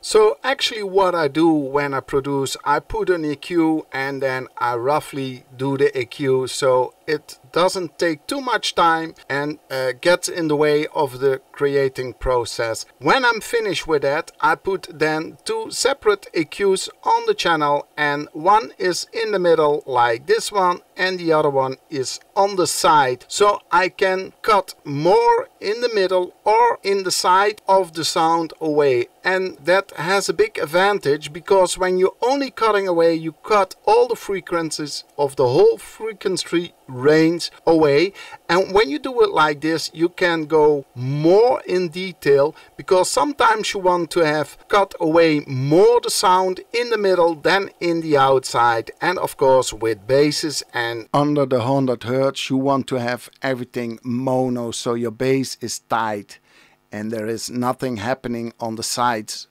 So actually what I do when I produce, I put an EQ and then I roughly do the EQ so it doesn't take too much time and uh, gets in the way of the creating process. When I'm finished with that, I put then two separate EQs on the channel and one is in the middle like this one and the other one is on the side. So I can cut more in the middle or in the side of the sound away. And that has a big advantage because when you're only cutting away, you cut all the frequencies of the whole frequency range away. And when you do it like this you can go more in detail because sometimes you want to have cut away more the sound in the middle than in the outside. And of course with basses and under the 100 hertz you want to have everything mono so your bass is tight and there is nothing happening on the sides